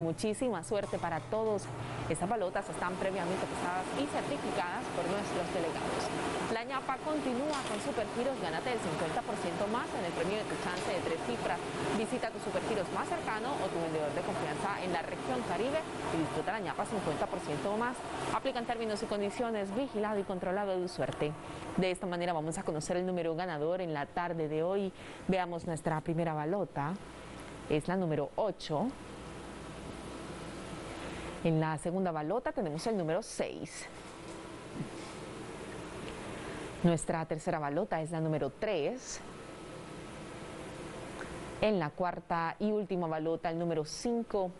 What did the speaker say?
Muchísima suerte para todos. Estas balotas están previamente pesadas y certificadas por nuestros delegados. La ñapa continúa con Supergiros. Gánate el 50% más en el premio de tu chance de tres cifras. Visita tu Supergiros más cercano o tu vendedor de confianza en la región Caribe y disfruta la ñapa 50% o más. Aplican términos y condiciones, vigilado y controlado de suerte. De esta manera vamos a conocer el número ganador en la tarde de hoy. Veamos nuestra primera balota. Es la número 8. En la segunda balota tenemos el número 6. Nuestra tercera balota es la número 3. En la cuarta y última balota, el número 5.